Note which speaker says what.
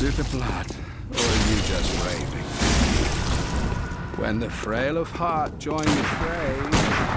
Speaker 1: Is it the blood, or are you just raving? When the frail of heart join the fray,